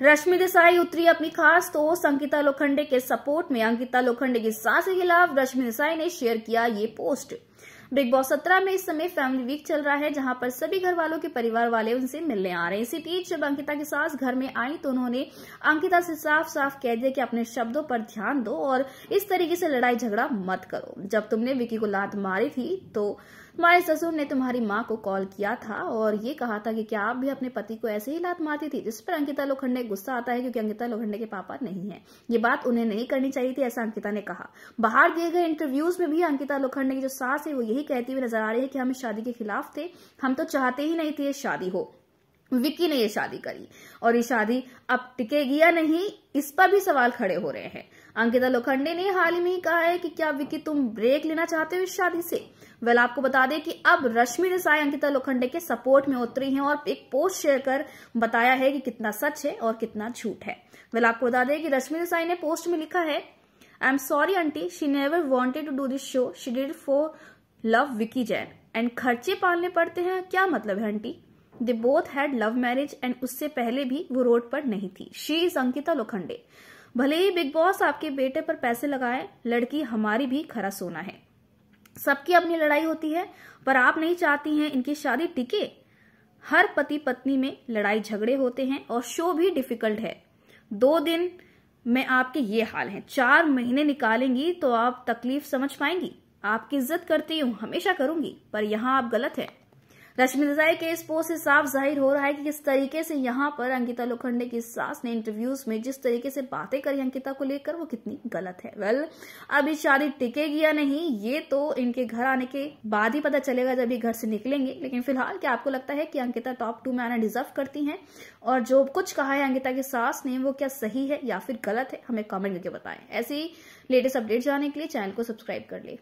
रश्मि देसाई उतरी अपनी खास दोस्त अंकिता लोखंडे के सपोर्ट में अंकिता लोखंडे की सास के खिलाफ रश्मि देसाई ने शेयर किया ये पोस्ट। बिग बॉस सत्रह में इस समय फैमिली वीक चल रहा है, जहाँ पर सभी घर वालों के परिवार वाले उनसे मिलने आ रहे हैं। इसी बीच जब अंकिता की सास घर में आई तो उन्होंने अंकिता से साफ़ साफ़ कह दिया कि अपने शब्दों पर ध्यान दो और इस तरीके से लड़ाई झगड़ा मत करो। जब तुमने विकी को लात मारी थी तो तुम्हारे ससुर ने तुम्हारी माँ को कॉल किया था और ये कहा था कि क्या आप भी अपने पति को ऐसे ही लात मारती थी, जिस पर अंकिता लोखंडे गुस्सा आता है क्योंकि अंकिता लोखंडे के पापा नहीं है। ये बात उन्हें नहीं करनी चाहिए थी, ऐसा अंकिता ने कहा। बाहर दिए गए इंटरव्यूज़ में भी अंकिता लोखंडे की जो सास है वो यही कहती हुई नज़र आ रही है कि हम इस शादी के खिलाफ थे, हम तो चाहते ही नहीं थे ये शादी हो। विक्की ने ये शादी करी। और ये शादी अब टिकेगी या नहीं, इस पर भी सवाल खड़े हो रहे हैं। अंकिता लोखंडे ने हाल ही में कहा है कि क्या विक्की तुम ब्रेक लेना चाहते हो इस शादी से? वेल, आपको बता दें कि अब रश्मि देसाई अंकिता लोखंडे के सपोर्ट में उतरी हैं और एक पोस्ट शेयर कर बताया है कि कितना सच है और कितना झूठ है। वेल, आपको बता दें कि रश्मि देसाई ने पोस्ट में लिखा है I am sorry aunty she never wanted to do this show she did for love Vicky Jain and खर्चे पालने पड़ते हैं? क्या मतलब है, aunty? They both had love marriage and उससे पहले भी वो रोड पर नहीं थी। She is Ankita Lokhande. भले ही बिग बॉस आपके बेटे पर पैसे लगाए, लड़की हमारी भी खरा सोना है। सबकी अपनी लड़ाई होती है, पर आप नहीं चाहती हैं इनकी शादी टिके? हर पति पत्नी में लड़ाई झगड़े होते हैं और शो भी डिफ़िकल्ट है। दो दिन में आपके ये हाल है। चार महीने निकालेंगी तो आप तकलीफ़ समझ पाएँगी? आपकी इज़्ज़त करती हूँ, हमेशा करूँगी, पर यहाँ आप गलत है। रश्मि देसाई के इस पोस्ट से साफ़ ज़ाहिर हो रहा है कि किस तरीके से यहाँ पर अंकिता लोखंडे की सास ने इंटरव्यूज़ में जिस तरीके से बातें करी अंकिता को लेकर, वो कितनी गलत है। वेल अभी शादी टिकेगी या नहीं, ये तो इनके घर आने के बाद ही पता चलेगा जब ये घर से निकलेंगे। लेकिन फ़िलहाल क्या आपको लगता है कि अंकिता टॉप टू में आना डिजर्व करती है? और जो कुछ कहा है अंकिता की सास ने, वो क्या सही है या फिर गलत है? हमें कॉमेंट करके बताएँ। ऐसी लेटेस्ट अपडेट जानने के लिए चैनल को सब्सक्राइब कर ले।